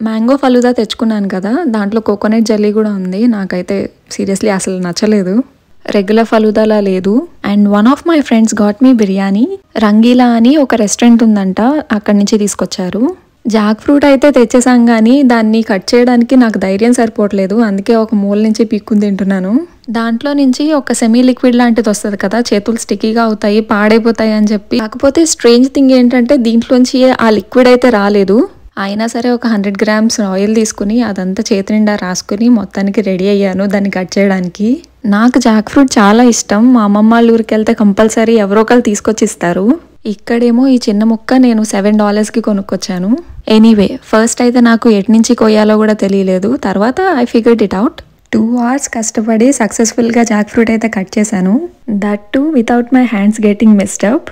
Mango falooda తెచ్చుకున్నాను కదా దాంట్లో కోకోనట్ జెల్లీ కూడా ఉంది నాకైతే సీరియస్లీ అసలు నచ్చలేదు. రెగ్యులర్ ఫలూదాలా లేదు. And one of my friends got me Biryani Rangeela అని ఒక రెస్టారెంట్ ఉందంట అక్కడి నుంచి తీసుకొచ్చారు. జాక్ ఫ్రూట్ అయితే తెచ్చేసాం కానీ దాన్ని కట్ చేయడానికి నాకు ధైర్యం సరిపోవట్లేదు అందుకే ఒక మూల నుంచి పీక్కుని తింటున్నాను. దాంట్లో నుంచి ఒక సెమీ లిక్విడ్ లాంటిది వస్తుంది కదా చేతులు స్టిక్కీగా అవుతాయి పాడైపోతాయి అని చెప్పి. కాకపోతే స్ట్రేంజ్ థింగ్ ఏంటంటే దీంట్లోంచి ఆ లిక్విడ్ అయితే రాలేదు. అయినా సరే ఒక హండ్రెడ్ గ్రామ్స్ ఆయిల్ తీసుకుని అదంతా చేతి నిండా రాసుకుని మొత్తానికి రెడీ అయ్యాను దాన్ని కట్ చేయడానికి. నాకు జాక్ ఫ్రూట్ చాలా ఇష్టం. మా అమ్మమ్మ వాళ్ళ ఊరికి వెళ్తే కంపల్సరీ ఎవరో ఒకరు తీసుకొచ్చి ఇస్తారు ఇక్కడేమో ఈ చిన్న ముక్క నేను సెవెన్ డాలర్స్కి కొనుక్కొచ్చాను. ఎనీవే ఫస్ట్ అయితే నాకు ఎటు నుంచి కొయ్యాలో కూడా తెలియలేదు. తర్వాత I figured it out two hours కష్టపడి సక్సెస్ఫుల్గా జాక్ ఫ్రూట్ అయితే కట్ చేశాను. That too without my hands getting messed up